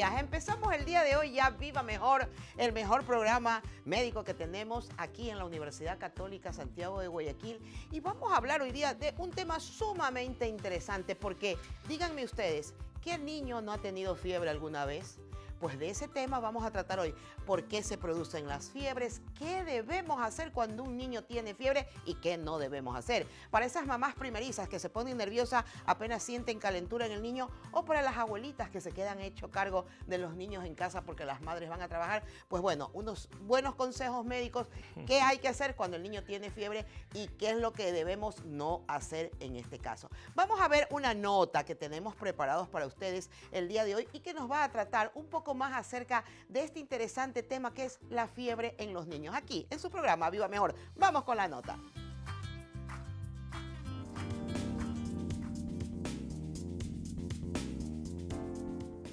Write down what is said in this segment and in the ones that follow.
Empezamos el día de hoy ya Viva Mejor, el mejor programa médico que tenemos aquí en la Universidad Católica Santiago de Guayaquil. Y vamos a hablar hoy día de un tema sumamente interesante porque díganme ustedes, ¿qué niño no ha tenido fiebre alguna vez? Pues de ese tema vamos a tratar hoy. ¿Por qué se producen las fiebres? ¿Qué debemos hacer cuando un niño tiene fiebre y qué no debemos hacer? Para esas mamás primerizas que se ponen nerviosas apenas sienten calentura en el niño o para las abuelitas que se quedan hecho cargo de los niños en casa porque las madres van a trabajar, pues bueno, unos buenos consejos médicos, qué hay que hacer cuando el niño tiene fiebre y qué es lo que debemos no hacer en este caso. Vamos a ver una nota que tenemos preparados para ustedes el día de hoy y que nos va a tratar un poco más acerca de este interesante tema que es la fiebre en los niños. Aquí, en su programa Viva Mejor. Vamos con la nota.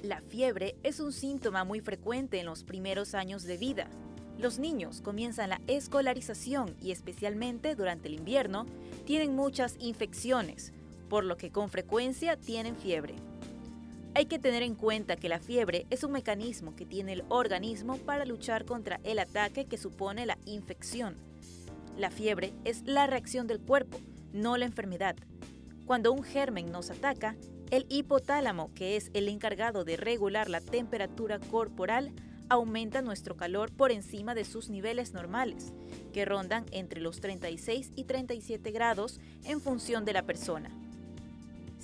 La fiebre es un síntoma muy frecuente en los primeros años de vida. Los niños comienzan la escolarización y especialmente durante el invierno tienen muchas infecciones, por lo que con frecuencia tienen fiebre. Hay que tener en cuenta que la fiebre es un mecanismo que tiene el organismo para luchar contra el ataque que supone la infección. La fiebre es la reacción del cuerpo, no la enfermedad. Cuando un germen nos ataca, el hipotálamo, que es el encargado de regular la temperatura corporal, aumenta nuestro calor por encima de sus niveles normales, que rondan entre los 36 y 37 grados en función de la persona.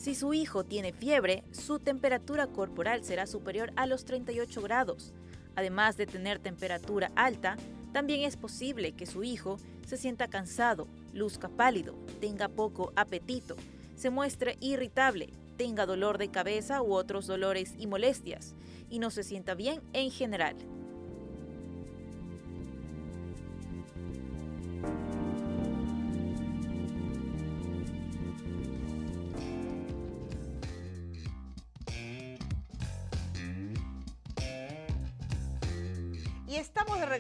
Si su hijo tiene fiebre, su temperatura corporal será superior a los 38 grados. Además de tener temperatura alta, también es posible que su hijo se sienta cansado, luzca pálido, tenga poco apetito, se muestre irritable, tenga dolor de cabeza u otros dolores y molestias, y no se sienta bien en general.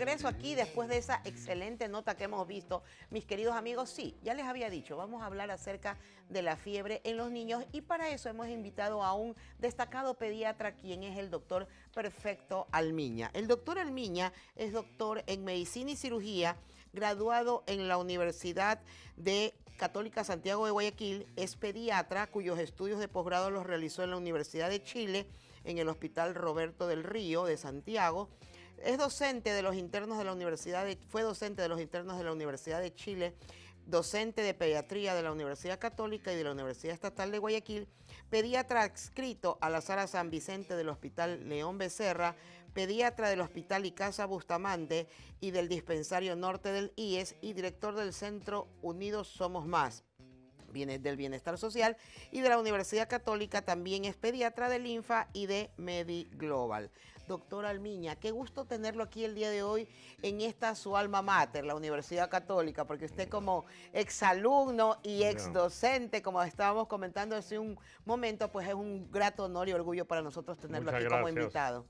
Regreso aquí después de esa excelente nota que hemos visto. Mis queridos amigos, sí, ya les había dicho, vamos a hablar acerca de la fiebre en los niños y para eso hemos invitado a un destacado pediatra, quien es el doctor Perfecto Almiña. El doctor Almiña es doctor en medicina y cirugía, graduado en la Universidad de Católica Santiago de Guayaquil, es pediatra cuyos estudios de posgrado los realizó en la Universidad de Chile, en el Hospital Roberto del Río de Santiago es docente de los internos de la Universidad de, fue docente de los internos de la Universidad de Chile, docente de pediatría de la Universidad Católica y de la Universidad Estatal de Guayaquil, pediatra adscrito a la Sala San Vicente del Hospital León Becerra, pediatra del Hospital Icasa Bustamante y del Dispensario Norte del IES y director del Centro Unidos Somos Más del Bienestar Social y de la Universidad Católica también es pediatra del INFA y de Medi Global. Doctor Almiña, qué gusto tenerlo aquí el día de hoy en esta su alma mater, la Universidad Católica, porque usted como exalumno y ex docente, como estábamos comentando hace un momento, pues es un grato honor y orgullo para nosotros tenerlo aquí como invitado.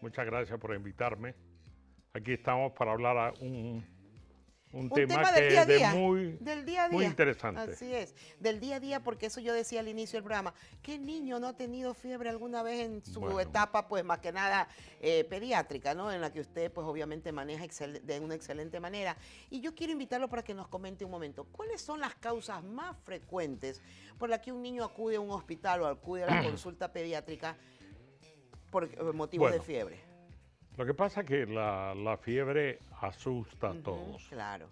Muchas gracias por invitarme. Aquí estamos para hablar a un un, tema, del día a día, muy, del día a día. muy interesante. Así es, del día a día, porque eso yo decía al inicio del programa. ¿Qué niño no ha tenido fiebre alguna vez en su etapa, pues más que nada eh, pediátrica, ¿no? En la que usted, pues obviamente maneja de una excelente manera. Y yo quiero invitarlo para que nos comente un momento, ¿cuáles son las causas más frecuentes por las que un niño acude a un hospital o acude a la consulta pediátrica por motivos de fiebre? Lo que pasa es que la, fiebre asusta a todos. Claro.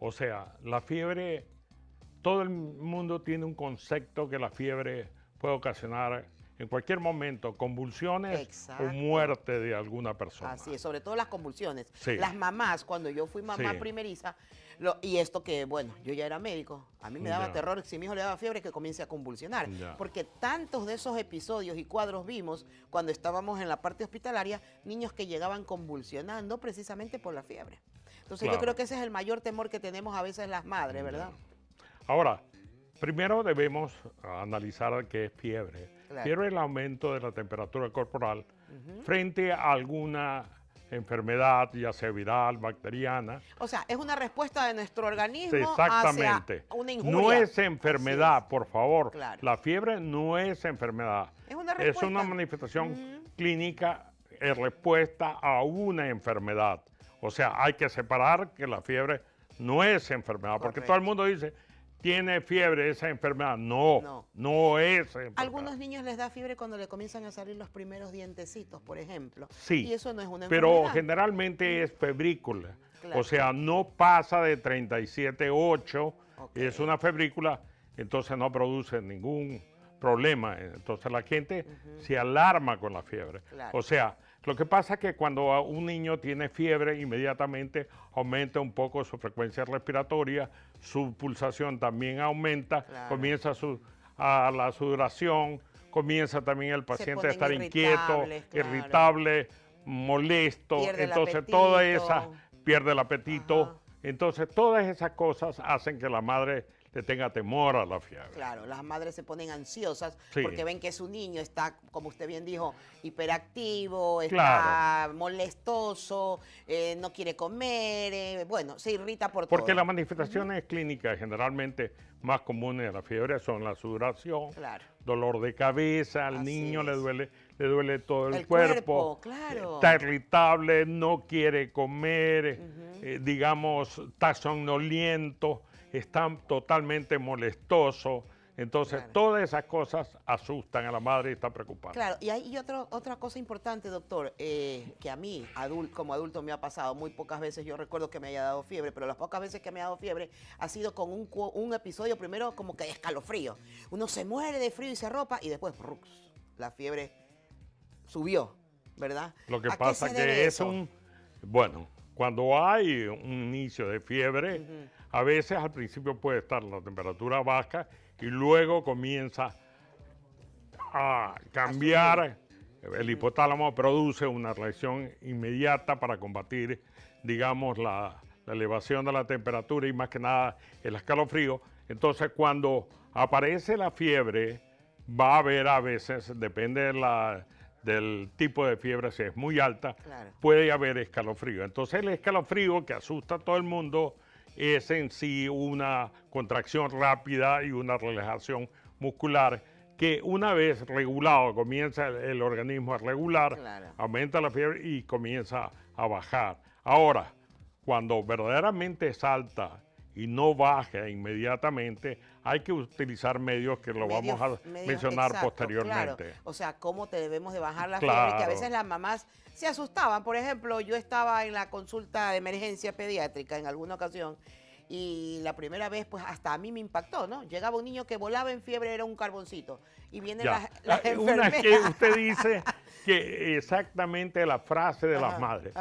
O sea, la fiebre, todo el mundo tiene un concepto que la fiebre puede ocasionar en cualquier momento convulsiones o muerte de alguna persona. Así es, sobre todo las convulsiones. Las mamás, cuando yo fui mamá primeriza, y esto que, bueno, yo ya era médico, a mí me daba terror si mi hijo le daba fiebre que comience a convulsionar. Porque tantos de esos episodios y cuadros vimos cuando estábamos en la parte hospitalaria, niños que llegaban convulsionando precisamente por la fiebre. Entonces yo creo que ese es el mayor temor que tenemos a veces las madres, ¿verdad? Ahora, primero debemos analizar qué es fiebre. Fiebre es el aumento de la temperatura corporal frente a alguna enfermedad, ya sea viral, bacteriana. O sea, es una respuesta de nuestro organismo Exactamente. hacia una injuria. No es enfermedad, por favor. La fiebre no es enfermedad. Es una, es una manifestación clínica en respuesta a una enfermedad. O sea, hay que separar que la fiebre no es enfermedad, porque todo el mundo dice, tiene fiebre esa enfermedad. No, no, es enfermedad. Algunos niños les da fiebre cuando le comienzan a salir los primeros dientecitos, por ejemplo. Sí. Y eso no es una enfermedad. Pero generalmente es febrícula. O sea, no pasa de 37,8. Es una febrícula, entonces no produce ningún problema. Entonces la gente se alarma con la fiebre. O sea, lo que pasa es que cuando un niño tiene fiebre, inmediatamente aumenta un poco su frecuencia respiratoria, su pulsación también aumenta, comienza su, a la sudoración, comienza también el paciente a estar inquieto, irritable, molesto, entonces toda esa pierde el apetito, entonces todas esas cosas hacen que la madre le tenga temor a la fiebre. Claro, las madres se ponen ansiosas porque ven que su niño está, como usted bien dijo, hiperactivo, está molestoso, eh, no quiere comer, eh, bueno, se irrita por todo. Porque las manifestaciones clínicas generalmente más comunes de la fiebre son la sudoración, dolor de cabeza, al niño le duele, le duele todo el, cuerpo, está irritable, no quiere comer, eh, digamos, está somnoliento están totalmente molestosos. Entonces, todas esas cosas asustan a la madre y está preocupada. Claro, y hay otro, otra cosa importante, doctor, eh, que a mí, como adulto, me ha pasado. Muy pocas veces yo recuerdo que me haya dado fiebre, pero las pocas veces que me ha dado fiebre ha sido con un, un episodio primero como que de escalofrío. Uno se muere de frío y se arropa y después la fiebre subió, ¿verdad? Lo que pasa que es un... Bueno, cuando hay un inicio de fiebre... A veces al principio puede estar la temperatura baja y luego comienza a cambiar. El hipotálamo produce una reacción inmediata para combatir, digamos, la, elevación de la temperatura y más que nada el escalofrío. Entonces, cuando aparece la fiebre, va a haber a veces, depende del tipo de fiebre, si es muy alta, puede haber escalofrío. Entonces, el escalofrío que asusta a todo el mundo es en sí una contracción rápida y una relajación muscular que una vez regulado, comienza el, organismo a regular, aumenta la fiebre y comienza a bajar. Ahora, cuando verdaderamente salta y no baja inmediatamente, hay que utilizar medios que lo vamos a mencionar posteriormente. O sea, cómo te debemos de bajar la fiebre, que a veces las mamás se asustaban. Por ejemplo, yo estaba en la consulta de emergencia pediátrica en alguna ocasión y la primera vez, pues hasta a mí me impactó, ¿no? Llegaba un niño que volaba en fiebre, era un carboncito. Y viene la, la, Una que usted dice que exactamente la frase de las madres.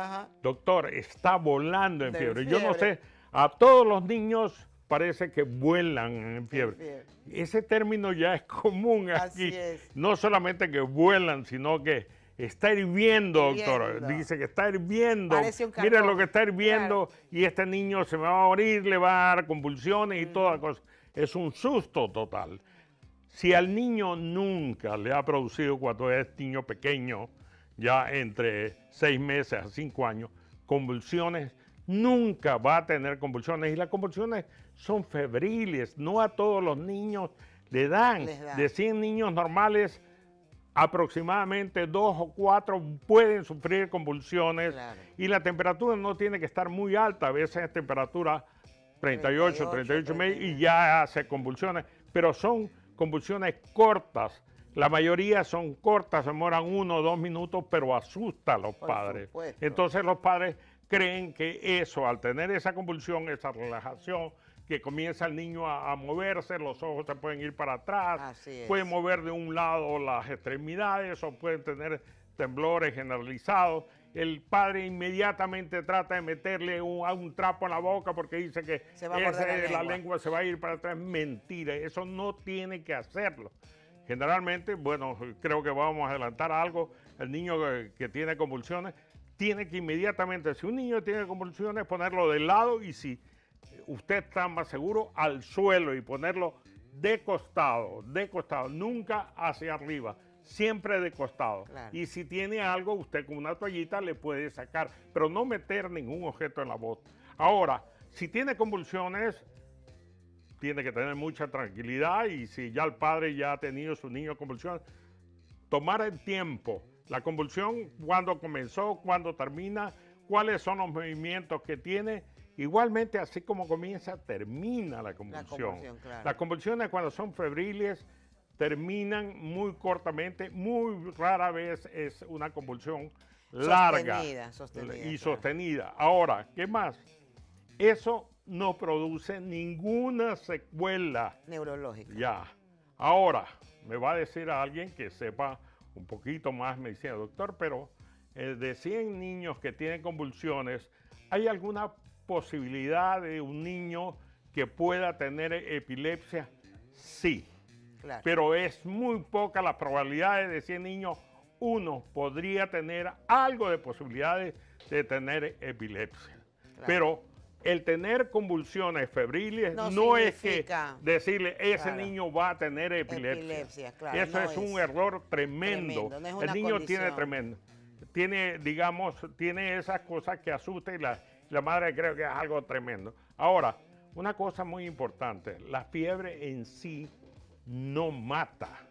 Doctor, está volando en fiebre. Yo no sé, a todos los niños parece que vuelan en fiebre. Ese término ya es común aquí. No solamente que vuelan, sino que Está hirviendo, doctor. Dice que está hirviendo. Mira lo que está hirviendo y este niño se me va a morir, le va a dar convulsiones y toda cosa. Es un susto total. Si al niño nunca le ha producido cuando es niño pequeño, ya entre seis meses a cinco años, convulsiones, nunca va a tener convulsiones. Y las convulsiones son febriles, no a todos los niños le dan. De 100 niños normales, aproximadamente dos o cuatro pueden sufrir convulsiones y la temperatura no tiene que estar muy alta, a veces es temperatura 38, 38, y ya hace convulsiones, pero son convulsiones cortas. La mayoría son cortas, demoran uno o dos minutos, pero asusta a los padres. Entonces los padres creen que eso, al tener esa convulsión, esa relajación, que comienza el niño a, moverse, los ojos se pueden ir para atrás, pueden mover de un lado las extremidades o pueden tener temblores generalizados. El padre inmediatamente trata de meterle un, un trapo en la boca porque dice que la, lengua. se va a ir para atrás. Mentira, eso no tiene que hacerlo. Generalmente, bueno, creo que vamos a adelantar algo. El niño que tiene convulsiones tiene que inmediatamente, si un niño tiene convulsiones, ponerlo de lado y si usted está más seguro al suelo y ponerlo de costado, de costado, nunca hacia arriba, siempre de costado. Y si tiene algo, usted con una toallita le puede sacar, pero no meter ningún objeto en la voz. Ahora, si tiene convulsiones, tiene que tener mucha tranquilidad y si ya el padre ya ha tenido su niño convulsiones, tomar el tiempo, la convulsión, cuándo comenzó, cuándo termina, cuáles son los movimientos que tiene. Igualmente, así como comienza, termina la convulsión. Las convulsiones cuando son febriles terminan muy cortamente, muy rara vez es una convulsión larga y sostenida. Ahora, ¿qué más? Eso no produce ninguna secuela neurológica. Ya. Ahora, me va a decir a alguien que sepa un poquito más medicina, doctor, pero eh, de 100 niños que tienen convulsiones, ¿hay alguna posibilidad de un niño que pueda tener epilepsia? Sí. Pero es muy poca la probabilidad de 100 niños, uno podría tener algo de posibilidades de tener epilepsia. Pero el tener convulsiones febriles no, es que decirle ese niño va a tener epilepsia. Eso es, un error tremendo. el niño tiene tremendo. Tiene, digamos, tiene esas cosas que asustan y la, la madre cree que es algo tremendo. Ahora, una cosa muy importante, la fiebre en sí no mata.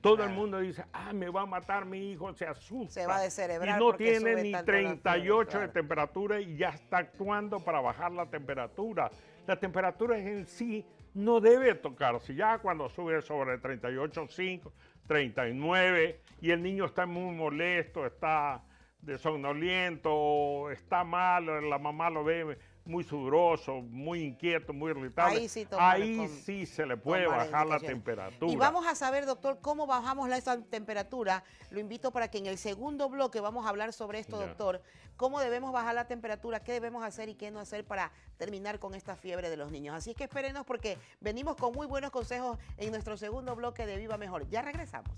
Todo el mundo dice, ah, me va a matar mi hijo, se asusta. Se va a descerebrar. Y no tiene ni 38 de temperatura y ya está actuando para bajar la temperatura. La temperatura en sí no debe tocarse. Ya cuando sube sobre 38,5, 39 y el niño está muy molesto, está desonoliento, está mal, la mamá lo ve muy sudoroso, muy inquieto, muy irritable, ahí sí, se le puede bajar la temperatura. Y vamos a saber, doctor, cómo bajamos la, esa temperatura. Lo invito para que en el segundo bloque vamos a hablar sobre esto, doctor. Cómo debemos bajar la temperatura, qué debemos hacer y qué no hacer para terminar con esta fiebre de los niños. Así que espérenos porque venimos con muy buenos consejos en nuestro segundo bloque de Viva Mejor. Ya regresamos.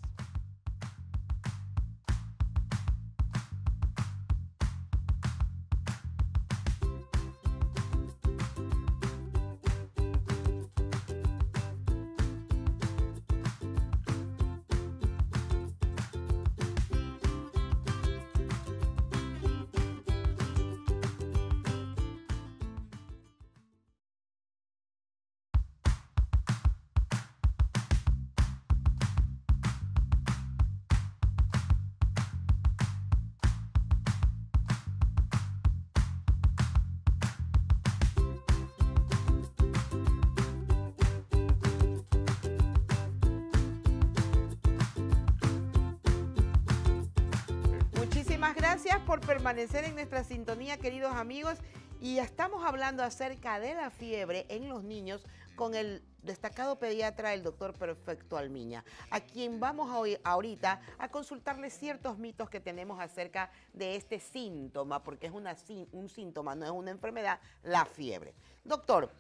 Gracias por permanecer en nuestra sintonía, queridos amigos. Y estamos hablando acerca de la fiebre en los niños con el destacado pediatra, el doctor Perfecto Almiña, a quien vamos ahorita a consultarle ciertos mitos que tenemos acerca de este síntoma, porque es una, un síntoma, no es una enfermedad, la fiebre. Doctor,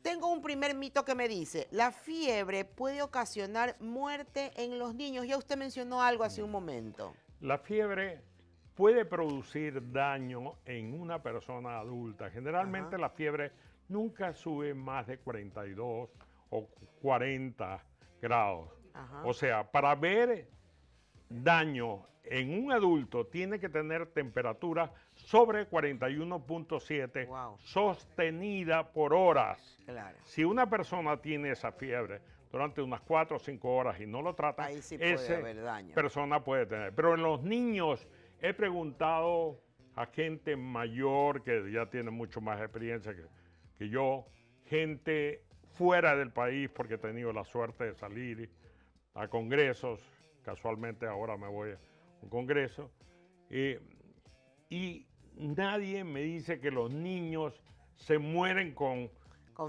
tengo un primer mito que me dice, la fiebre puede ocasionar muerte en los niños. Ya usted mencionó algo hace un momento. La fiebre puede producir daño en una persona adulta. Generalmente la fiebre nunca sube más de 42 o 40 grados. O sea, para ver daño en un adulto tiene que tener temperatura sobre 41.7 sostenida por horas. Si una persona tiene esa fiebre durante unas 4 o 5 horas y no lo trata, esa persona puede tener. Pero en los niños He preguntado a gente mayor que ya tiene mucho más experiencia que, yo, gente fuera del país porque he tenido la suerte de salir a congresos, casualmente ahora me voy a un congreso, eh, y nadie me dice que los niños se mueren con,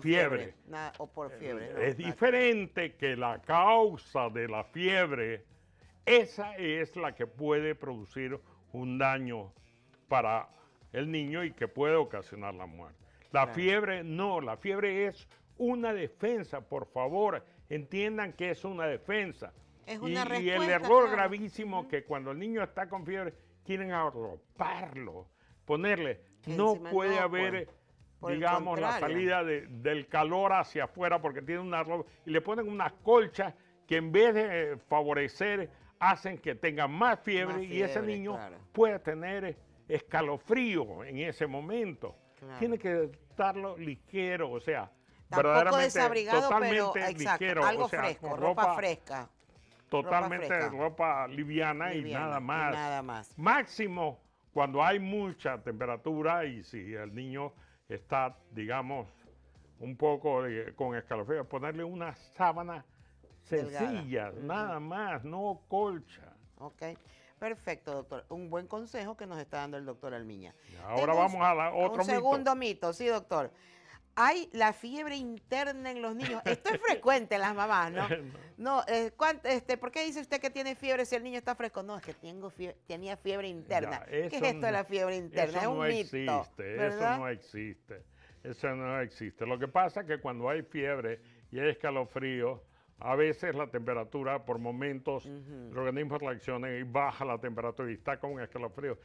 fiebre. o por fiebre. es diferente que la causa de la fiebre, esa es la que puede producir un daño para el niño y que puede ocasionar la muerte. La fiebre no, la fiebre es una defensa, por favor, entiendan que es una defensa. Es una y, y, el error gravísimo que cuando el niño está con fiebre quieren arroparlo, ponerle, no puede haber, digamos, la salida del calor hacia afuera porque tiene una ropa y le ponen una colcha que en vez de favorecer hacen que tenga más fiebre, y ese niño puede tener escalofrío en ese momento. Tiene que estarlo ligero, o sea, verdaderamente totalmente ligero, algo fresco, ropa, fresca. Totalmente ropa, liviana, y nada más. nada más. Máximo cuando hay mucha temperatura y si el niño está, digamos, un poco con escalofrío, ponerle una sábana sencilla, nada más, no colcha. Ok. Perfecto, doctor. Un buen consejo que nos está dando el doctor Almiña. Ahora vamos a la, otro un segundo mito, sí, doctor. Hay la fiebre interna en los niños. Esto es frecuente en las mamás, ¿no? No, eh, este, ¿por qué dice usted que tiene fiebre si el niño está fresco? No, es que tengo tenía fiebre interna. ¿Qué es esto de la fiebre interna? es un no existe, eso no existe. Eso no existe. Lo que pasa es que cuando hay fiebre y hay escalofrío, a veces la temperatura, por momentos, el organismo reacciona y baja la temperatura y está con un escalofrío.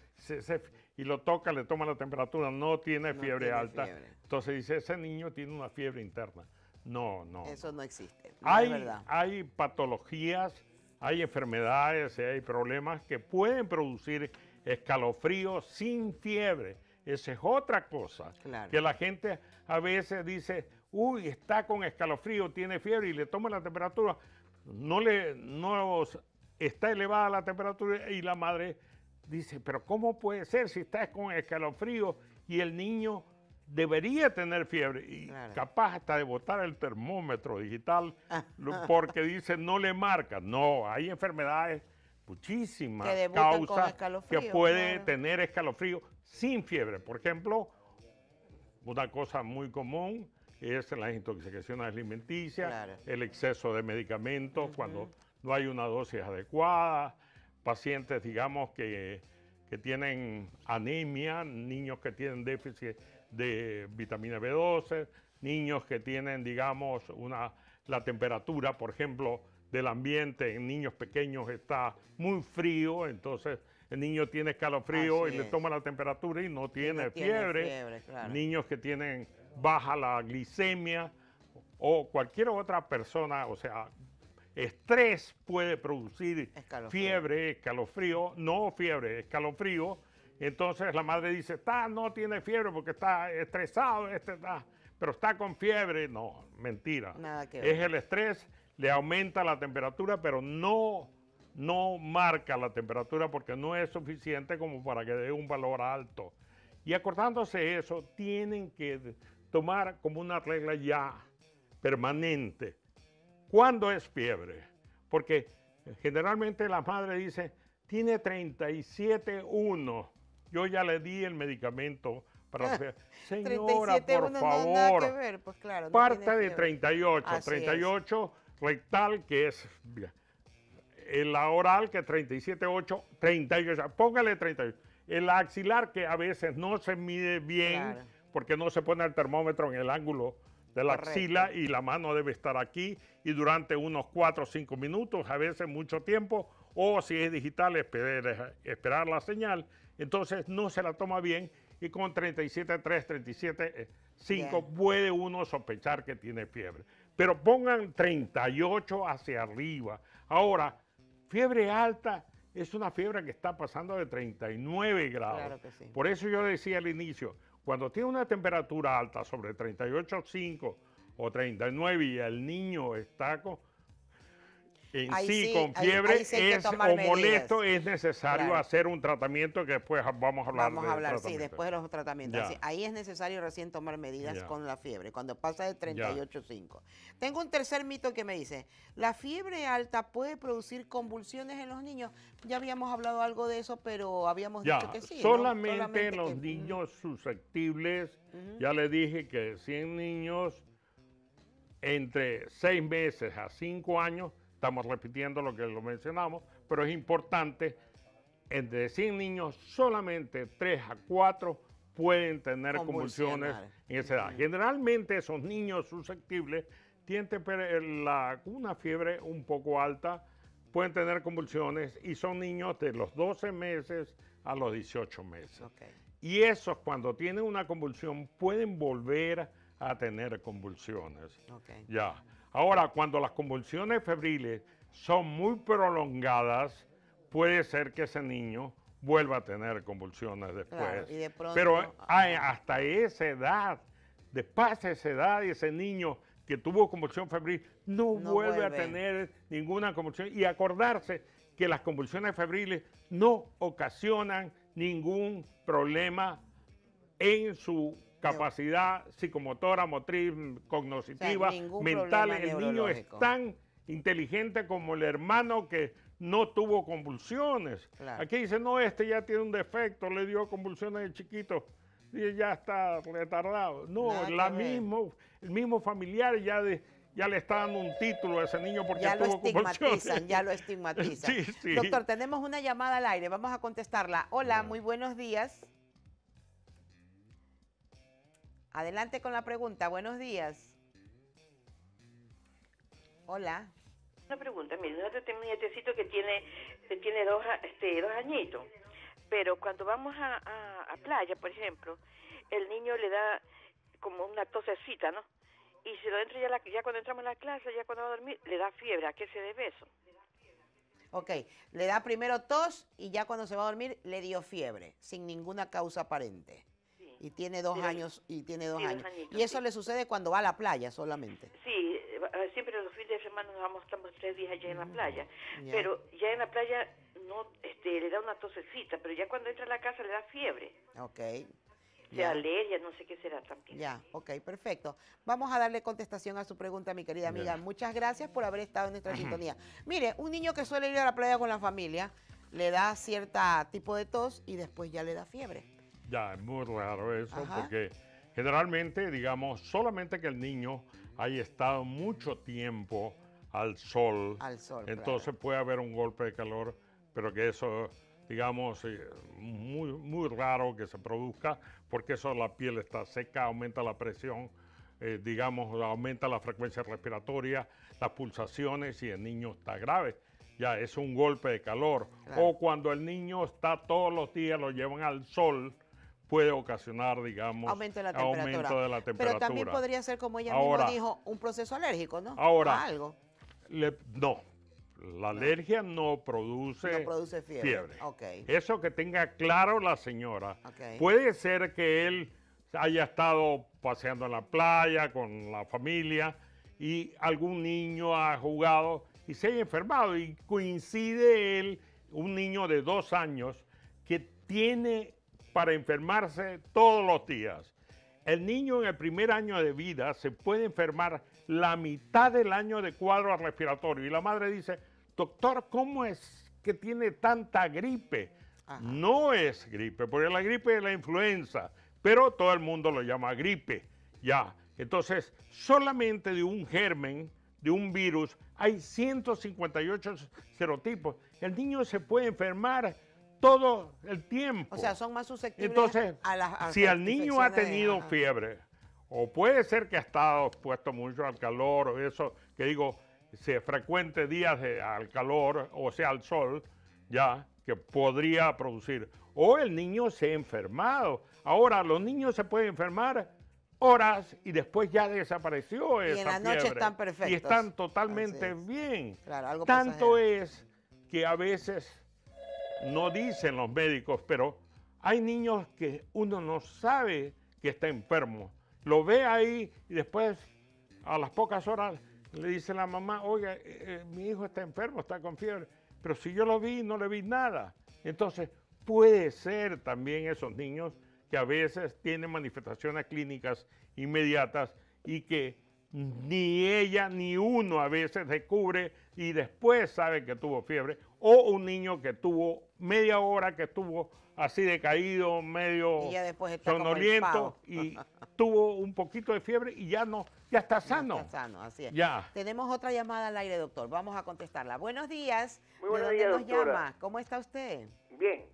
y lo toca, le toma la temperatura, no tiene fiebre alta. Entonces dice, ese niño tiene una fiebre interna. No, no. Eso no existe. hay, hay patologías, hay enfermedades, hay problemas que pueden producir escalofríos sin fiebre. Esa es otra cosa. Que la gente a veces dice, uy, está con escalofrío, tiene fiebre y le toma la temperatura, no le, no está elevada la temperatura y la madre dice, pero ¿cómo puede ser si está con escalofrío y el niño debería tener fiebre y capaz hasta de botar el termómetro digital porque dice no le marca. No, hay enfermedades muchísimas causas que puede tener escalofrío sin fiebre. Por ejemplo, una cosa muy común es las intoxicaciones alimenticias, el exceso de medicamentos cuando no hay una dosis adecuada, pacientes, digamos, que, que, tienen anemia, niños que tienen déficit de vitamina B12, niños que tienen, digamos, una, la temperatura, por ejemplo, del ambiente en niños pequeños está muy frío, entonces el niño tiene escalofrío y le toma la temperatura y no tiene, fiebre. Niños que tienen baja la glicemia o cualquier otra persona, o sea, estrés puede producir fiebre, escalofrío, no fiebre, escalofrío. Entonces la madre dice, está, no tiene fiebre porque está estresado, este está, pero está con fiebre. No, mentira. es el estrés, le aumenta la temperatura, pero no, no marca la temperatura porque no es suficiente como para que dé un valor alto. Y acordándose eso, tienen que tomar como una regla ya permanente. ¿Cuándo es fiebre? Porque generalmente la madre dice, tiene 37.1, yo ya le di el medicamento para la fiebre. Señora, por favor, pues parte de 38, 38 rectal que es la oral que es 37.8, 38, póngale 38. El axilar que a veces no se mide bien porque no se pone el termómetro en el ángulo de la axila y la mano debe estar aquí y durante unos 4 o 5 minutos, a veces mucho tiempo, o si es digital, esperar, esperar la señal. Entonces no se la toma bien y con 37.3, 37.5 puede uno sospechar que tiene fiebre. Pero pongan 38 hacia arriba. Ahora, fiebre alta es una fiebre que está pasando de 39 grados. Por eso yo decía al inicio, cuando tiene una temperatura alta, sobre 38,5 o 39, y el niño está con, en sí, con fiebre es, o molesto, es necesario hacer un tratamiento que después vamos a hablar Vamos a hablar, sí, después de los tratamientos. ahí es necesario recién tomar medidas con la fiebre, cuando pasa de 38,5. Tengo un tercer mito que me dice, ¿la fiebre alta puede producir convulsiones en los niños? Ya habíamos hablado algo de eso, pero habíamos dicho que sí. Solamente, los niños susceptibles, ya le dije que 100 niños entre 6 meses a 5 años Estamos repitiendo lo que lo mencionamos, pero es importante, entre 100 niños, solamente 3 a 4 pueden tener convulsiones en esa edad. Generalmente esos niños susceptibles tienen la, una fiebre un poco alta, pueden tener convulsiones y son niños de los 12 meses a los 18 meses. Y esos cuando tienen una convulsión pueden volver a tener convulsiones. Ya. Ahora, cuando las convulsiones febriles son muy prolongadas, puede ser que ese niño vuelva a tener convulsiones después. Pero hasta esa edad, después de esa edad, ese niño que tuvo convulsión febril no, vuelve, a tener ninguna convulsión. Y acordarse que las convulsiones febriles no ocasionan ningún problema en su capacidad psicomotora, motriz, cognoscitiva, mental. El niño es tan inteligente como el hermano que no tuvo convulsiones. Aquí dice, no, este ya tiene un defecto, le dio convulsiones de chiquito y ya está retardado. No, la mismo, el mismo familiar ya de, ya le está dando un título a ese niño porque ya lo estigmatizan, ya lo estigmatizan. Doctor, tenemos una llamada al aire, vamos a contestarla. Hola, muy buenos días. Adelante con la pregunta, buenos días. Hola. Una pregunta, mire, nosotros tenemos un nietecito que tiene, que tiene dos, este, dos añitos, pero cuando vamos a, a, playa, por ejemplo, el niño le da como una tosecita, ¿no? Y si lo entra ya, ya cuando entramos en la clase, ya cuando va a dormir, le da fiebre. ¿A qué se debe eso? Ok, le da primero tos y ya cuando se va a dormir le dio fiebre, sin ninguna causa aparente. Y tiene dos años, y tiene dos años. y eso le sucede cuando va a la playa solamente. Sí, eh, siempre los fines de semana nos vamos, estamos tres días allá en la mm, playa. Pero ya en la playa no, este, le da una tosecita, pero ya cuando entra a la casa le da fiebre. Ok. De alergia, no sé qué será también. Ya, ok, perfecto. Vamos a darle contestación a su pregunta, mi querida amiga. Muchas gracias por haber estado en nuestra sintonía. Mire, un niño que suele ir a la playa con la familia, le da cierta tipo de tos y después ya le da fiebre. Ya, es muy raro eso, porque generalmente, digamos, solamente que el niño haya estado mucho tiempo al sol, al sol entonces puede haber un golpe de calor, pero que eso, digamos, eh, muy, muy raro que se produzca, porque eso la piel está seca, aumenta la presión, eh, digamos, aumenta la frecuencia respiratoria, las pulsaciones y el niño está grave. Ya es un golpe de calor. O cuando el niño está todos los días, lo llevan al sol, puede ocasionar, digamos, aumento de la temperatura. Pero también podría ser, como ella misma dijo, un proceso alérgico, ¿no? Ahora, algo. no, la alergia no produce, fiebre. Eso que tenga claro la señora. Puede ser que él haya estado paseando en la playa con la familia y algún niño ha jugado y se haya enfermado y coincide él, un niño de dos años, que tiene para enfermarse todos los días. El niño en el primer año de vida se puede enfermar la mitad del año de cuadro respiratorio. Y la madre dice, doctor, ¿cómo es que tiene tanta gripe? No es gripe, porque la gripe es la influenza, pero todo el mundo lo llama gripe. Ya, entonces, solamente de un germen, de un virus, hay 158 serotipos. El niño se puede enfermar todo el tiempo. O sea, son más susceptibles Entonces, a las si el niño ha tenido fiebre, o puede ser que ha estado expuesto mucho al calor, o eso, que digo, se frecuente días al calor, o sea, al sol, ya, que podría producir. O el niño se ha enfermado. Ahora, los niños se pueden enfermar horas y después ya desapareció esa Y en la noche están perfectos. Y están totalmente bien. Claro, algo Tanto es que a veces no dicen los médicos, pero hay niños que uno no sabe que está enfermo. Lo ve ahí y después a las pocas horas le dice la mamá, oiga, eh, eh, mi hijo está enfermo, está con fiebre. Pero si yo lo vi, no le vi nada. Entonces, puede ser también esos niños que a veces tienen manifestaciones clínicas inmediatas y que ni ella ni uno a veces descubre y después sabe que tuvo fiebre, o un niño que tuvo media hora, que estuvo así decaído, medio sonoliento y tuvo un poquito de fiebre y ya no, ya está sano. Ya está sano, así es. Ya. Tenemos otra llamada al aire, doctor. Vamos a contestarla. Buenos días. Muy buenos ¿De dónde nos llama? ¿Cómo está usted? Bien.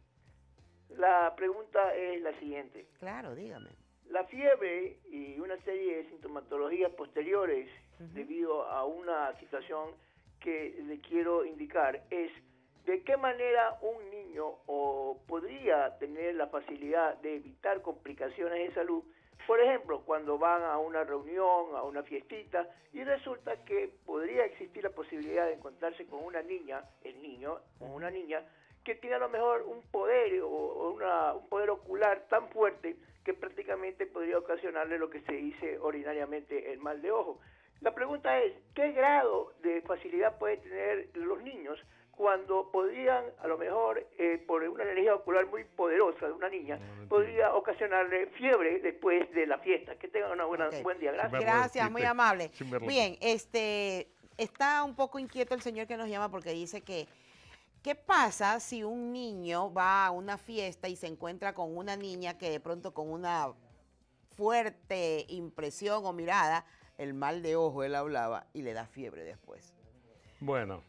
La pregunta es la siguiente. Claro, dígame. La fiebre y una serie de sintomatologías posteriores debido a una situación que le quiero indicar es de qué manera un niño o podría tener la facilidad de evitar complicaciones de salud Por ejemplo, cuando van a una reunión, a una fiestita, y resulta que podría existir la posibilidad de encontrarse con una niña, el niño, con una niña, que tiene a lo mejor un poder o un poder ocular tan fuerte que prácticamente podría ocasionarle lo que se dice ordinariamente el mal de ojo. La pregunta es, ¿qué grado de facilidad pueden tener los niños cuando podrían, a lo mejor, eh, por una energía ocular muy poderosa de una niña, podría ocasionarle fiebre después de la fiesta? Que tengan una buena, buen día. Gracias. Gracias, muy amable. Bien, este, está un poco inquieto el señor que nos llama porque dice que ¿Qué pasa si un niño va a una fiesta y se encuentra con una niña que de pronto con una fuerte impresión o mirada, el mal de ojo él hablaba y le da fiebre después? Bueno,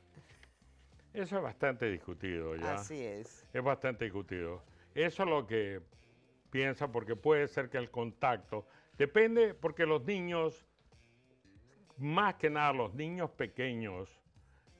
eso es bastante discutido ya. Así es. Es bastante discutido. Eso es lo que piensa porque puede ser que el contacto depende porque los niños, más que nada los niños pequeños,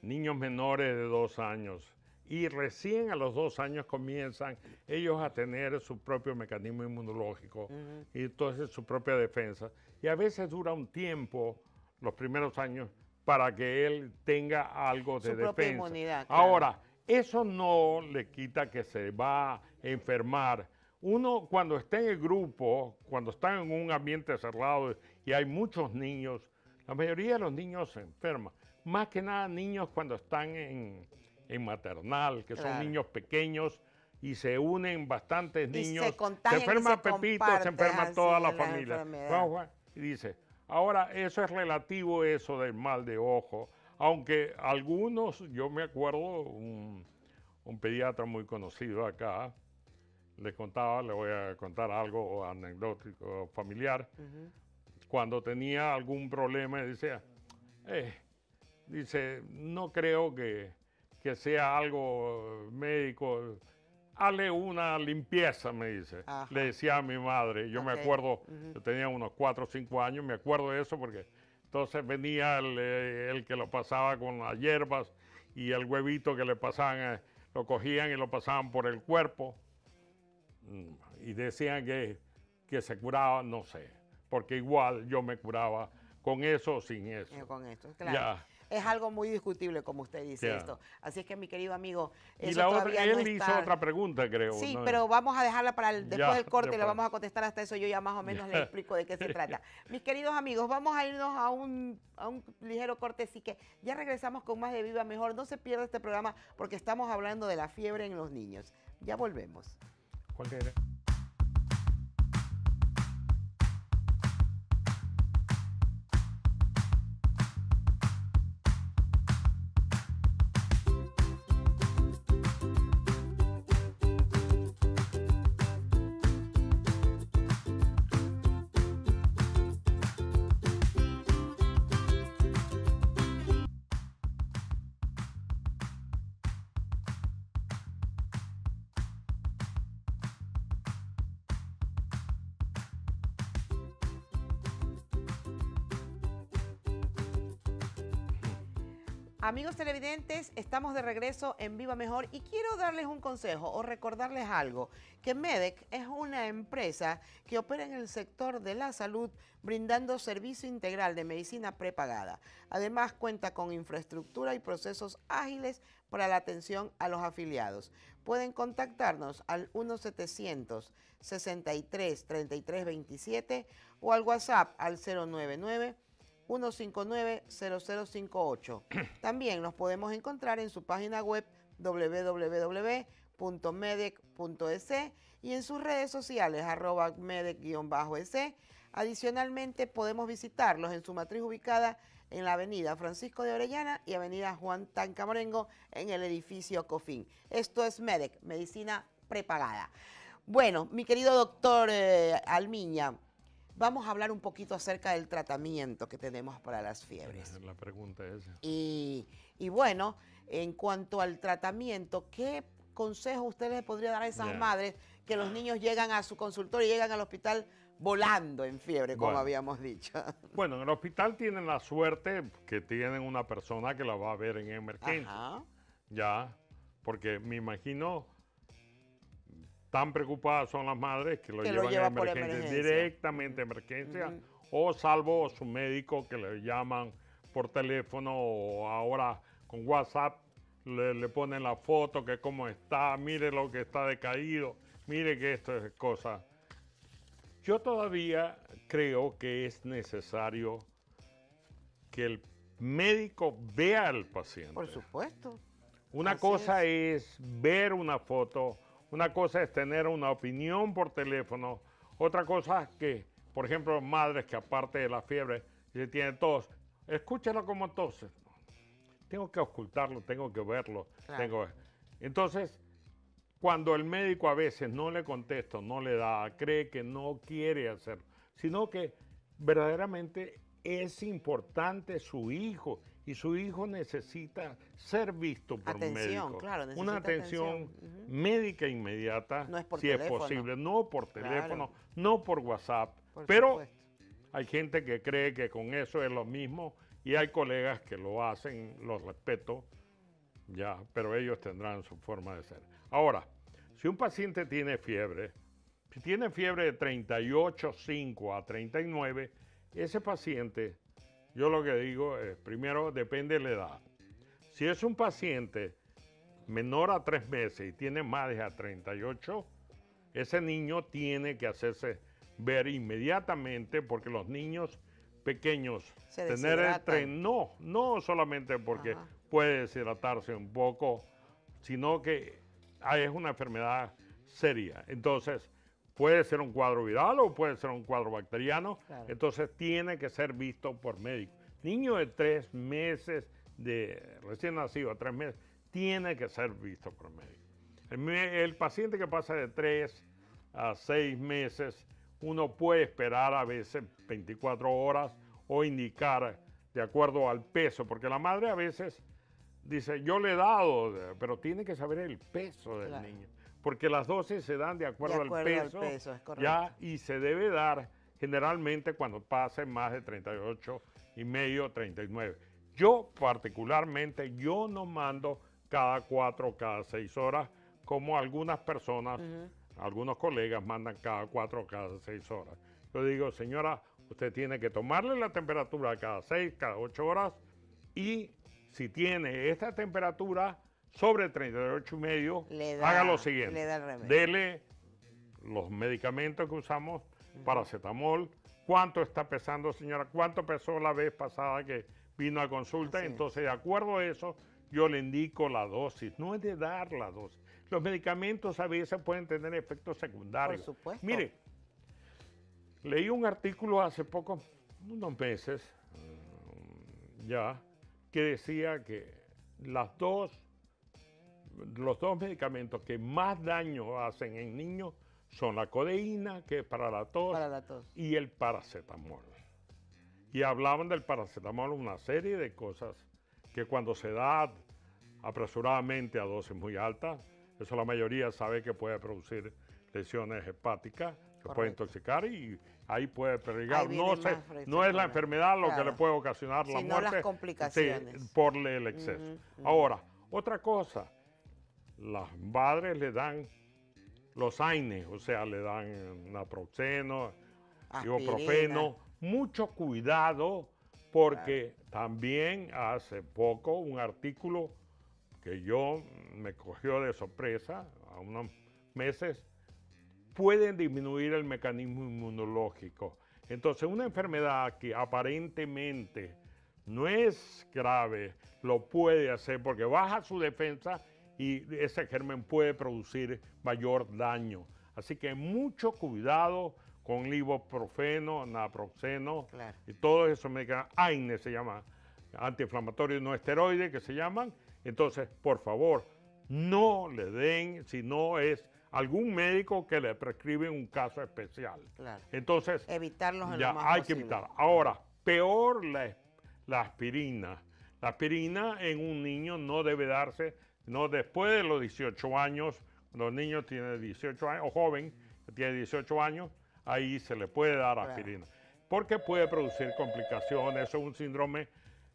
niños menores de dos años, y recién a los dos años comienzan ellos a tener su propio mecanismo inmunológico y entonces su propia defensa. Y a veces dura un tiempo, los primeros años, para que él tenga algo de defensa. Ahora, eso no le quita que se va a enfermar. Uno cuando está en el grupo, cuando está en un ambiente cerrado y hay muchos niños, la mayoría de los niños se enferman. Más que nada niños cuando están en, en maternal, que son niños pequeños y se unen bastantes niños. Se, enferma Pepito, se enferma toda la, familia. y dice, ahora eso es relativo eso del mal de ojo, aunque algunos, yo me acuerdo, un, pediatra muy conocido acá, le contaba, le voy a contar algo anecdótico familiar, cuando tenía algún problema decía, eh, dice, no creo que que sea algo médico. Hazle una limpieza, me dice. Le decía a mi madre. Yo me acuerdo, yo tenía unos cuatro o cinco años, me acuerdo de eso porque entonces venía el, eh, que lo pasaba con las hierbas y el huevito que le pasaban, eh, lo cogían y lo pasaban por el cuerpo. Mm, y decían que, que se curaba, no sé, porque igual yo me curaba con eso o sin eso. Con esto, claro es algo muy discutible, como usted dice esto. Así es que, mi querido amigo, y la otra, él hizo otra pregunta, creo. Sí, pero vamos a dejarla para el, después del corte y le vamos a contestar hasta eso. Yo ya más o menos le explico de qué se trata. Mis queridos amigos, vamos a irnos a un, a un ligero corte, así que ya regresamos con más de Viva Mejor. No se pierda este programa porque estamos hablando de la fiebre en los niños. Ya volvemos. ¿Cuál Amigos televidentes, estamos de regreso en Viva Mejor y quiero darles un consejo o recordarles algo, que MEDEC es una empresa que opera en el sector de la salud brindando servicio integral de medicina prepagada. Además cuenta con infraestructura y procesos ágiles para la atención a los afiliados. Pueden contactarnos al 1700 63 33 27 o al WhatsApp al 099 159-0058. También nos podemos encontrar en su página web www.medec.es y en sus redes sociales arroba medec-es. Adicionalmente podemos visitarlos en su matriz ubicada en la avenida Francisco de Orellana y avenida Juan Tancamarengo en el edificio COFIN. Esto es MEDEC, medicina prepagada. Bueno, mi querido doctor eh, Almiña, Vamos a hablar un poquito acerca del tratamiento que tenemos para las fiebres. La pregunta es. Y, y bueno, en cuanto al tratamiento, ¿qué consejo usted les podría dar a esas madres que los niños llegan a su consultorio y llegan al hospital volando en fiebre, como habíamos dicho? Bueno, en el hospital tienen la suerte que tienen una persona que la va a ver en emergencia. Ya, porque me imagino tan preocupadas son las madres que lo llevan a emergencia, directamente a emergencia, o salvo su médico que le llaman por teléfono o ahora con WhatsApp le, ponen la foto que cómo está, mire lo que está decaído, mire que esto es cosa. Yo todavía creo que es necesario que el médico vea al paciente. Por supuesto. Una cosa es. ver una foto, una cosa es tener una opinión por teléfono, otra cosa es que, por ejemplo, madres que aparte de la fiebre, se tienen tos, escúchalo como tose. Tengo que ocultarlo, tengo que verlo. Tengo... Entonces, cuando el médico a veces no le contesta, no le da, cree que no quiere hacerlo, sino que verdaderamente es importante su hijo y su hijo necesita ser visto por un médico. Una atención, médica inmediata, si es posible, no por teléfono, no por WhatsApp, pero hay gente que cree que con eso es lo mismo y hay colegas que lo hacen, los respeto, ya, pero ellos tendrán su forma de ser. Ahora, si un paciente tiene fiebre, si tiene fiebre de 38,5 a 39, ese paciente, yo lo que digo es, primero depende de la edad. Si es un paciente menor a 3 meses y tiene más de a 38, ese niño tiene que hacerse ver inmediatamente porque los niños pequeños tener el tren, no, no solamente porque puede deshidratarse un poco, sino que es una enfermedad seria. Entonces, puede ser un cuadro viral o puede ser un cuadro bacteriano, entonces tiene que ser visto por médico. Niño de tres meses, de recién nacido, a tres meses, tiene que ser visto por médico. el paciente que pasa de tres a seis meses, uno puede esperar a veces 24 horas o indicar de acuerdo al peso, porque la madre a veces dice, yo le he dado, pero tiene que saber el peso del niño, porque las dosis se dan de acuerdo, al peso, ya y se debe dar generalmente cuando pase más de 38 y medio, 39. Yo particularmente, yo no mando cada cuatro, cada seis horas, como algunas personas algunos colegas mandan cada cuatro cada seis horas. Yo digo, señora, usted tiene que tomarle la temperatura cada seis, cada ocho horas y si tiene esta temperatura sobre 38 y medio, haga lo siguiente. Le Dele los medicamentos que usamos, paracetamol. ¿Cuánto está pesando, señora? ¿Cuánto pesó la vez pasada que vino a consulta? Entonces, de acuerdo a eso, yo le indico la dosis. No es de dar la dosis. Los medicamentos a veces pueden tener efectos secundarios. Por supuesto. Mire, leí un artículo hace poco, unos meses, mm, ya, que decía que las dos, los dos medicamentos que más daño hacen en niños son la codeína, que es para la tos, para la tos. y el paracetamol. Y hablaban del paracetamol una serie de cosas que cuando se da apresuradamente a dosis muy altas, eso la mayoría sabe que puede producir lesiones hepáticas, que puede intoxicar y ahí puede peligrar. No, no es la enfermedad lo que le puede ocasionar la muerte. las complicaciones. por el exceso. Ahora, otra cosa, las madres le dan los AINES, o sea, le dan naproxeno, ibuprofeno. Mucho cuidado porque también hace poco un artículo que yo me cogió de sorpresa a unos meses, pueden disminuir el mecanismo inmunológico. Entonces, una enfermedad que aparentemente no es grave, lo puede hacer porque baja su defensa y ese germen puede producir mayor daño. Así que mucho cuidado con ibuprofeno, naproxeno y todos esos medicamentos. AINE se llama, antiinflamatorios no esteroides que se llaman, entonces, por favor, no le den si no es algún médico que le prescribe un caso especial. Claro. Entonces, evitarlos en ya lo más hay que evitar. Ahora, peor la, la, aspirina. La aspirina en un niño no debe darse no después de los 18 años. Los niños tienen 18 años, o joven que tiene 18 años, ahí se le puede dar aspirina. Porque puede producir complicaciones, es un síndrome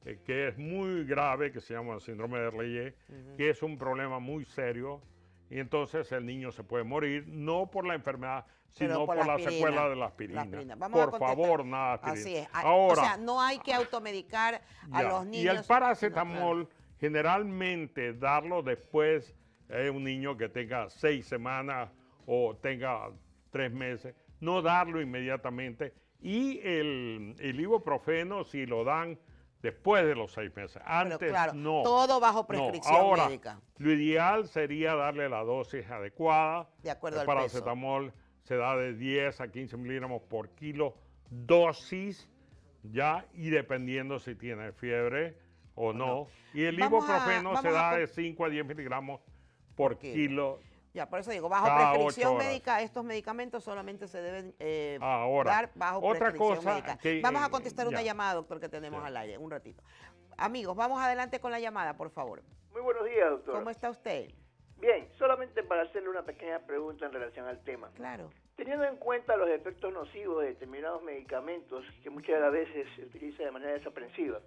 eh, que es muy grave, que se llama síndrome de Reye, que es un problema muy serio y entonces el niño se puede morir, no por la enfermedad, sino por, la, secuela de la aspirina. por favor, nada aspirina. Así es. Ahora, o sea, no hay que automedicar a los niños. Y el paracetamol, generalmente, darlo después de un niño que tenga seis semanas o tenga tres meses, no darlo inmediatamente. Y el, el ibuprofeno, si lo dan después de los seis meses. Antes no. Todo bajo prescripción Ahora, médica. Lo ideal sería darle la dosis adecuada. De acuerdo el paracetamol se da de 10 a 15 miligramos por kilo dosis, ya, y dependiendo si tiene fiebre o no. Y el ibuprofeno se da de 5 a 10 miligramos por kilo ya, por eso digo, bajo prescripción médica, estos medicamentos solamente se deben eh, dar bajo otra prescripción cosa médica. vamos a contestar una llamada, doctor, que tenemos al aire, un ratito. Amigos, vamos adelante con la llamada, por favor. Muy buenos días, doctor. ¿Cómo está usted? Bien, solamente para hacerle una pequeña pregunta en relación al tema. Claro. Teniendo en cuenta los efectos nocivos de determinados medicamentos que muchas de las veces se utiliza de manera desaprensiva,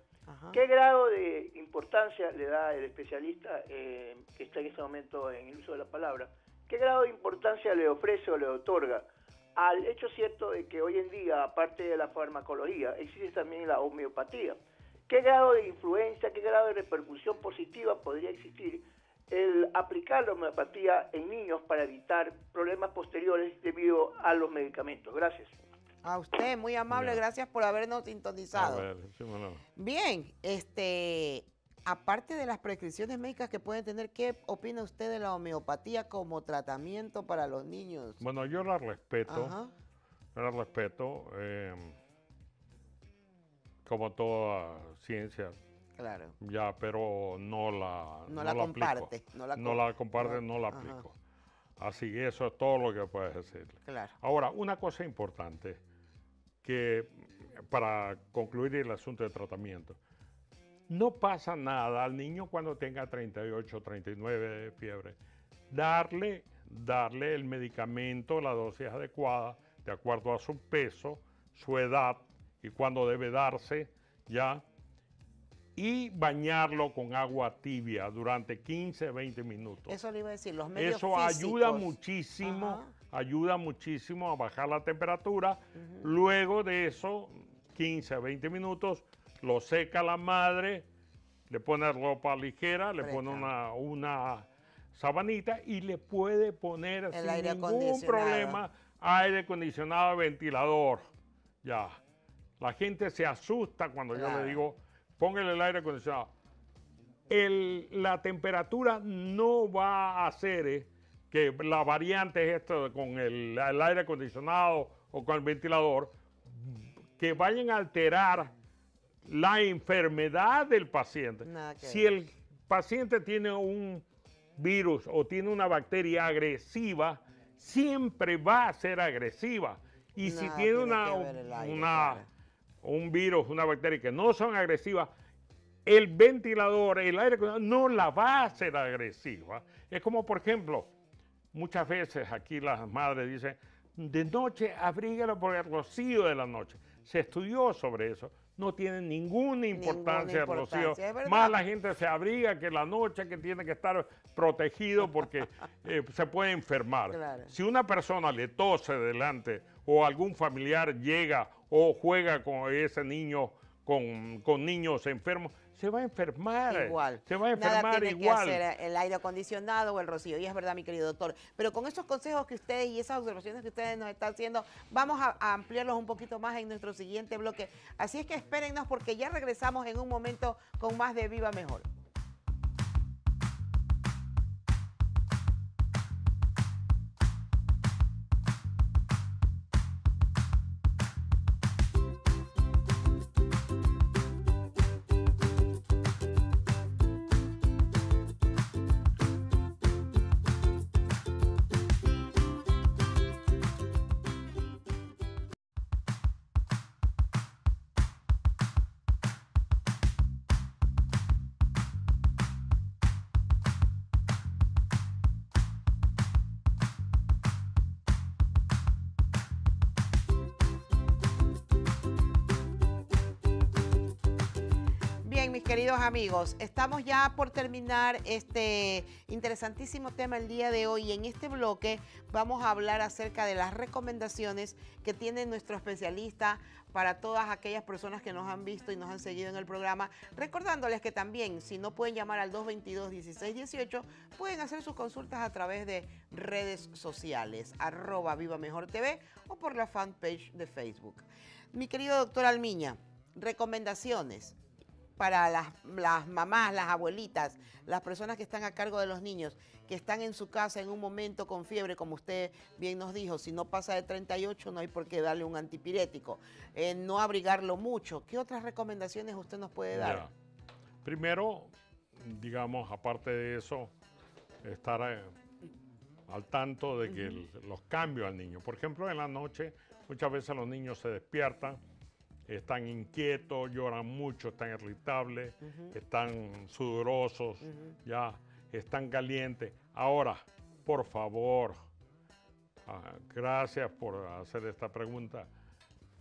¿qué grado de importancia le da el especialista eh, que está en este momento en el uso de la palabra? ¿Qué grado de importancia le ofrece o le otorga al hecho cierto de que hoy en día, aparte de la farmacología, existe también la homeopatía? ¿Qué grado de influencia, qué grado de repercusión positiva podría existir el aplicar la homeopatía en niños para evitar problemas posteriores debido a los medicamentos. Gracias. A usted, muy amable, gracias por habernos sintonizado. Bien, este, aparte de las prescripciones médicas que pueden tener, ¿qué opina usted de la homeopatía como tratamiento para los niños? Bueno, yo la respeto, la respeto, eh, como toda ciencia, Claro. Ya, pero no la, no, la, comparte. No la, no la comparte, no, la aplico. Así que eso es todo lo que puedes decir. Claro. Ahora, una cosa importante que para concluir el asunto de tratamiento, no pasa nada al niño cuando tenga 38, 39 de fiebre. Darle, darle el medicamento, la dosis adecuada, de acuerdo a su peso, su edad y cuando debe darse, ya y bañarlo con agua tibia durante 15, 20 minutos. Eso le iba a decir, los medios Eso ayuda muchísimo, ayuda muchísimo a bajar la temperatura. Luego de eso, 15, 20 minutos, lo seca la madre, le pone ropa ligera, le pone una, una sabanita y le puede poner sin ningún problema aire acondicionado, ventilador. Ya. La gente se asusta cuando yo le digo póngale el aire acondicionado. la temperatura no va a hacer eh, que la variante es esto con el, aire acondicionado o con el ventilador, que vayan a alterar la enfermedad del paciente. Si el paciente tiene un virus o tiene una bacteria agresiva, siempre va a ser agresiva. Y si tiene una, una un virus, una bacteria que no son agresivas, el ventilador, el aire no la va a hacer agresiva. Es como, por ejemplo, muchas veces aquí las madres dicen, de noche abrígalo por el rocío de la noche. Se estudió sobre eso. No tiene ninguna importancia, el rocío. Más la gente se abriga que la noche que tiene que estar protegido porque eh, se puede enfermar. Si una persona le tose delante o algún familiar llega o juega con ese niño, con, con niños enfermos, se va a enfermar. Igual. Se va a enfermar Nada tiene igual. Que hacer el aire acondicionado o el rocío. Y es verdad, mi querido doctor. Pero con esos consejos que ustedes y esas observaciones que ustedes nos están haciendo, vamos a, a ampliarlos un poquito más en nuestro siguiente bloque. Así es que espérennos porque ya regresamos en un momento con más de Viva Mejor. Queridos amigos, estamos ya por terminar este interesantísimo tema el día de hoy. En este bloque vamos a hablar acerca de las recomendaciones que tiene nuestro especialista para todas aquellas personas que nos han visto y nos han seguido en el programa. Recordándoles que también, si no pueden llamar al 222-1618, pueden hacer sus consultas a través de redes sociales, arroba Viva Mejor TV o por la fanpage de Facebook. Mi querido doctor Almiña, recomendaciones para las, mamás, las abuelitas, las personas que están a cargo de los niños, que están en su casa en un momento con fiebre, como usted bien nos dijo, si no pasa de 38 no hay por qué darle un antipirético, eh, no abrigarlo mucho. ¿Qué otras recomendaciones usted nos puede dar? Primero, digamos, aparte de eso, estar eh, al tanto de que los cambios al niño. Por ejemplo, en la noche muchas veces los niños se despiertan están inquietos, lloran mucho, están irritables, están sudorosos, ya están calientes. Ahora, por favor, ah, gracias por hacer esta pregunta.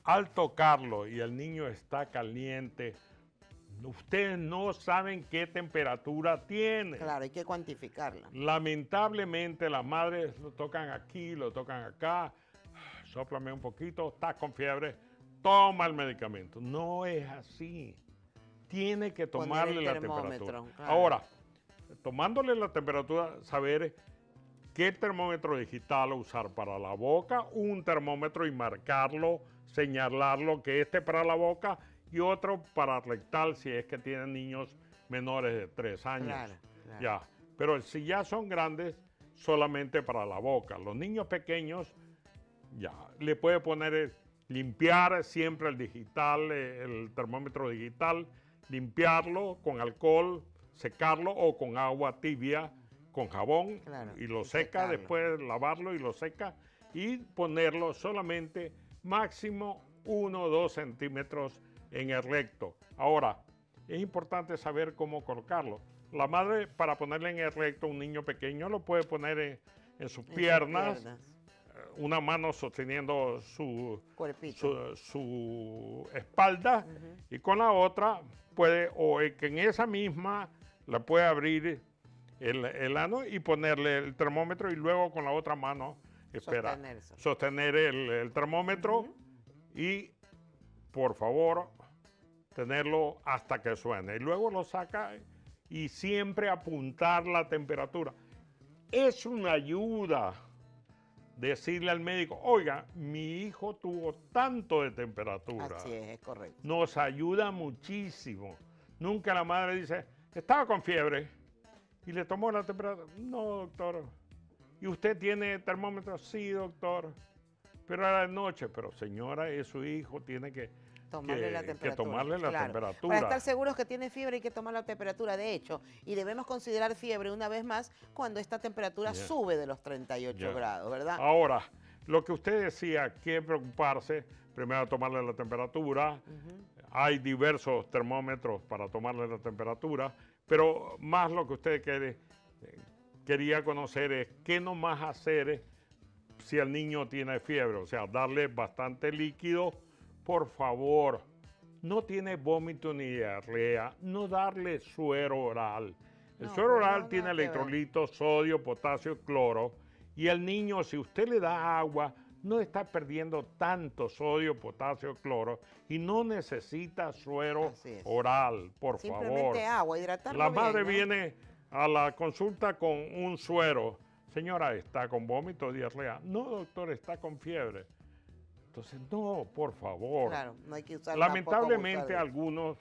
Al tocarlo y el niño está caliente, ustedes no saben qué temperatura tiene. Claro, hay que cuantificarla. Lamentablemente las madres lo tocan aquí, lo tocan acá, soplame un poquito, está con fiebre toma el medicamento. No es así. Tiene que tomarle la temperatura. Ahora, tomándole la temperatura, saber qué termómetro digital usar para la boca, un termómetro y marcarlo, señalarlo que este para la boca y otro para rectal si es que tienen niños menores de tres años. Ya. Pero si ya son grandes, solamente para la boca. Los niños pequeños, ya, le puede poner limpiar siempre el digital, eh, el termómetro digital, limpiarlo con alcohol, secarlo o con agua tibia, con jabón y lo seca, después lavarlo y lo seca y ponerlo solamente máximo 1 o 2 centímetros en el recto. Ahora, es importante saber cómo colocarlo. La madre para ponerle en el recto a un niño pequeño lo puede poner en, sus piernas una mano sosteniendo su, su, espalda y con la otra puede, o que en esa misma la puede abrir el, ano y ponerle el termómetro y luego con la otra mano espera, sostener el, termómetro y por favor tenerlo hasta que suene. Y luego lo saca y siempre apuntar la temperatura. Es una ayuda decirle al médico, oiga, mi hijo tuvo tanto de temperatura. Así es, es correcto. Nos ayuda muchísimo. Nunca la madre dice, estaba con fiebre y le tomó la temperatura. No, doctor. ¿Y usted tiene termómetro? Sí, doctor. Pero era de noche. Pero señora, es su hijo, tiene que tomarle la temperatura. Que tomarle la temperatura. Para estar seguros que tiene fiebre hay que tomar la temperatura, de hecho, y debemos considerar fiebre una vez más cuando esta temperatura sube de los 38 grados, ¿verdad? Ahora, lo que usted decía, que preocuparse, primero tomarle la temperatura, hay diversos termómetros para tomarle la temperatura, pero más lo que usted quiere, quería conocer es qué no más hacer si el niño tiene fiebre, o sea, darle bastante líquido, por favor, no tiene vómito ni diarrea, no darle suero oral. El suero oral tiene electrolitos, sodio, potasio, cloro. Y el niño, si usted le da agua, no está perdiendo tanto sodio, potasio, cloro y no necesita suero oral, por Simplemente favor. agua, hidratarlo La madre viene a la consulta con un suero. Señora, ¿está con vómito, diarrea? No, doctor, está con fiebre. Entonces, no, por favor. Claro, no hay que usar Lamentablemente algunos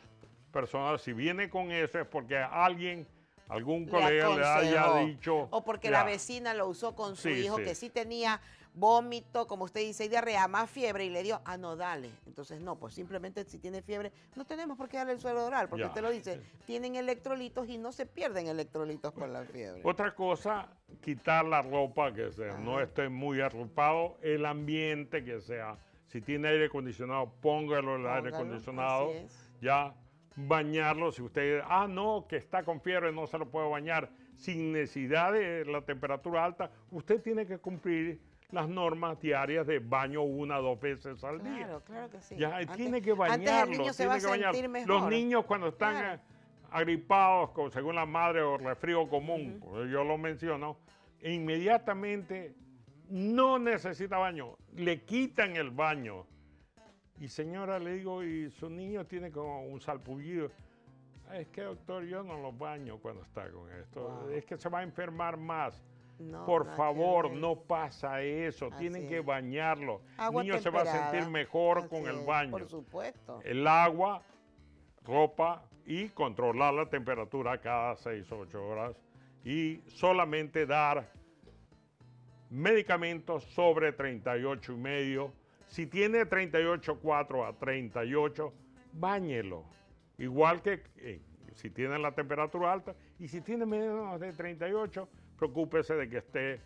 personas, si viene con eso es porque alguien, algún colega le haya dicho... O porque la vecina lo usó con su hijo que sí tenía vómito, como usted dice, diarrea, más fiebre y le dio, ah, no, dale. Entonces, no, pues simplemente si tiene fiebre, no tenemos por qué darle el suelo oral, porque usted lo dice, tienen electrolitos y no se pierden electrolitos con la fiebre. Otra cosa, quitar la ropa, que sea, no esté muy arropado, el ambiente, que sea, si tiene aire acondicionado, póngalo en el aire acondicionado, ya, bañarlo, si usted, ah, no, que está con fiebre, no se lo puede bañar, sin necesidad de la temperatura alta, usted tiene que cumplir las normas diarias de baño una o dos veces al día. Claro, claro que sí. Ya, tiene que bañarlo. Niño se va a sentir mejor. Los niños cuando están agripados, según la madre, o resfrío común, yo lo menciono, inmediatamente no necesita baño, le quitan el baño. Y señora, le digo, y su niño tiene como un salpullido. Es que, doctor, yo no lo baño cuando está con esto. Es que se va a enfermar más. Por favor, no pasa eso. Tienen que bañarlo. el niño se va a sentir mejor con el baño. Por supuesto. El agua, ropa y controlar la temperatura cada 6 o 8 horas. Y solamente dar medicamentos sobre 38 y medio. Si tiene 38.4 a 38, báñelo. Igual que eh, si tiene la temperatura alta. Y si tiene menos de 38, preocúpese de que esté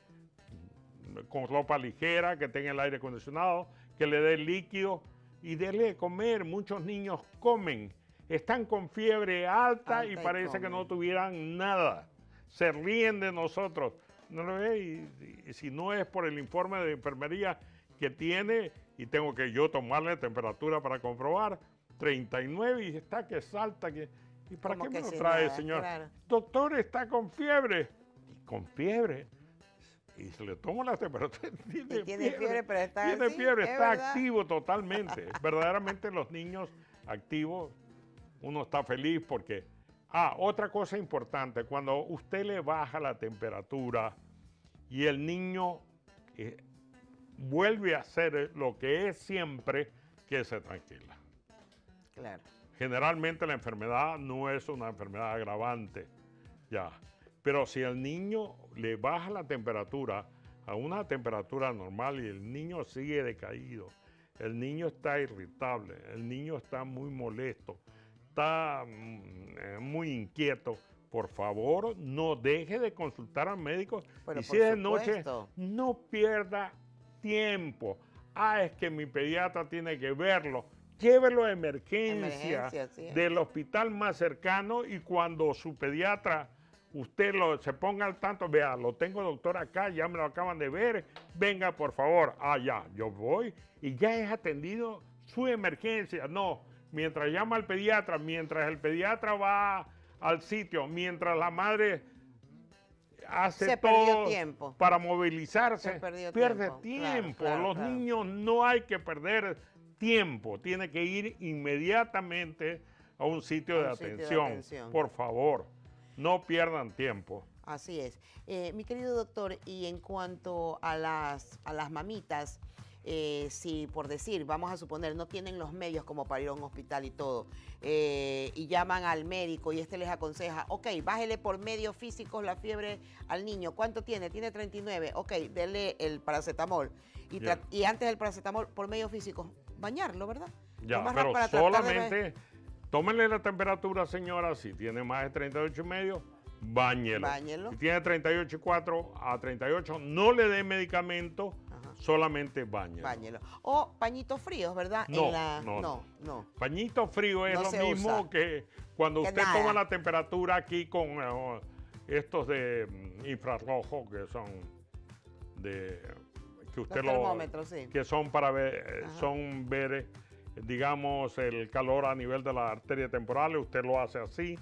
con ropa ligera, que tenga el aire acondicionado, que le dé líquido y déle de comer. Muchos niños comen, están con fiebre alta, y parece que no tuvieran nada. Se ríen de nosotros. No lo ve y, si no es por el informe de enfermería que tiene y tengo que yo tomarle temperatura para comprobar, 39 y está que salta. Que, ¿Y para qué me lo trae, señor? Doctor, está con fiebre con fiebre y se le toma la temperatura. Tiene, fiebre, pero está, tiene fiebre, está activo totalmente. Verdaderamente los niños activos, uno está feliz porque... Ah, otra cosa importante, cuando usted le baja la temperatura y el niño eh, vuelve a hacer lo que es siempre, que se tranquila. Claro. Generalmente la enfermedad no es una enfermedad agravante. Ya. Pero si al niño le baja la temperatura a una temperatura normal y el niño sigue decaído, el niño está irritable, el niño está muy molesto, está mm, eh, muy inquieto, por favor, no deje de consultar al médico. y si es de noche, no pierda tiempo. Ah, es que mi pediatra tiene que verlo. Llévelo a emergencia, del hospital más cercano y cuando su pediatra usted lo, se ponga al tanto, vea, lo tengo doctor acá, ya me lo acaban de ver, venga por favor, ah, ya, yo voy. Y ya es atendido su emergencia, no, mientras llama al pediatra, mientras el pediatra va al sitio, mientras la madre hace todo tiempo. para movilizarse, pierde tiempo. Los niños no hay que perder tiempo, tiene que ir inmediatamente a un sitio, de, atención, por favor. No pierdan tiempo. Así es. Eh, mi querido doctor, y en cuanto a las, a las mamitas, eh, si por decir, vamos a suponer, no tienen los medios como para ir a un hospital y todo, eh, y llaman al médico y este les aconseja, ok, bájele por medios físicos la fiebre al niño, ¿cuánto tiene? Tiene 39, ok, dele el paracetamol. Y, y antes del paracetamol, por medios físicos, bañarlo, ¿verdad? Ya, pero solamente Tómenle la temperatura, señora, si tiene más de 38 y medio, bañelo. Si tiene 38,4 a 38, no le dé medicamento, solamente bañelo. Bañelo. O pañitos fríos, ¿verdad? No, no, no, Pañito frío es lo mismo que cuando usted toma la temperatura aquí con eh, estos de mm, infrarrojo, que son de que usted lo sí. que son para ver, son ver digamos, el calor a nivel de la arteria temporal, usted lo hace así,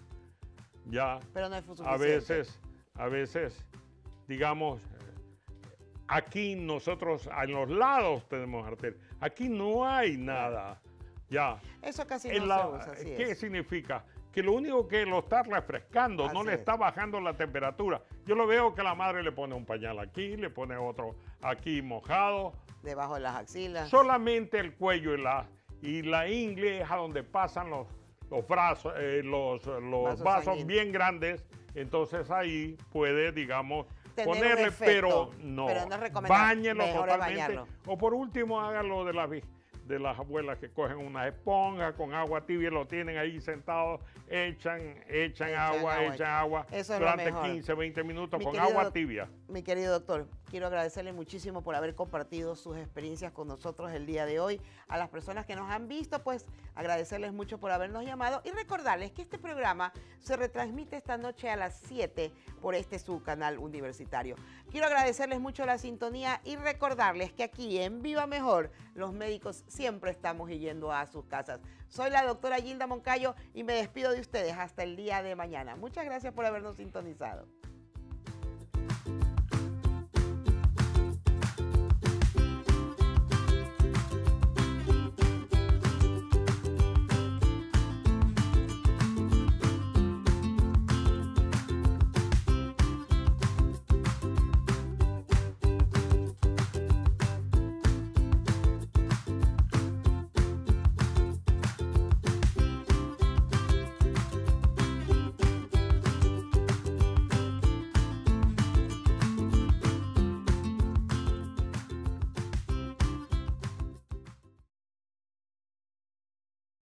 ya. Pero no es A veces, a veces, digamos, aquí nosotros, en los lados tenemos arteria, aquí no hay nada, ya. Eso casi no se usa, así ¿Qué significa? Que lo único que lo está refrescando, no le está bajando la temperatura. Yo lo veo que la madre le pone un pañal aquí, le pone otro aquí mojado. Debajo de las axilas. Solamente el cuello y la, y la ingle es a donde pasan los, los brazos, eh, los, los vasos, bien grandes, entonces ahí puede, digamos, ponerle, pero no, pero no bañelo totalmente. O por último, hágalo de la de las abuelas que cogen una esponja con agua tibia, lo tienen ahí sentados, echan, echan, agua, echan agua durante 15, 20 minutos con agua tibia. mi querido doctor, quiero agradecerle muchísimo por haber compartido sus experiencias con nosotros el día de hoy. A las personas que nos han visto, pues agradecerles mucho por habernos llamado y recordarles que este programa se retransmite esta noche a las 7 por este su canal universitario. Quiero agradecerles mucho la sintonía y recordarles que aquí en Viva Mejor los médicos siempre estamos yendo a sus casas. Soy la doctora Gilda Moncayo y me despido de ustedes hasta el día de mañana. Muchas gracias por habernos sintonizado.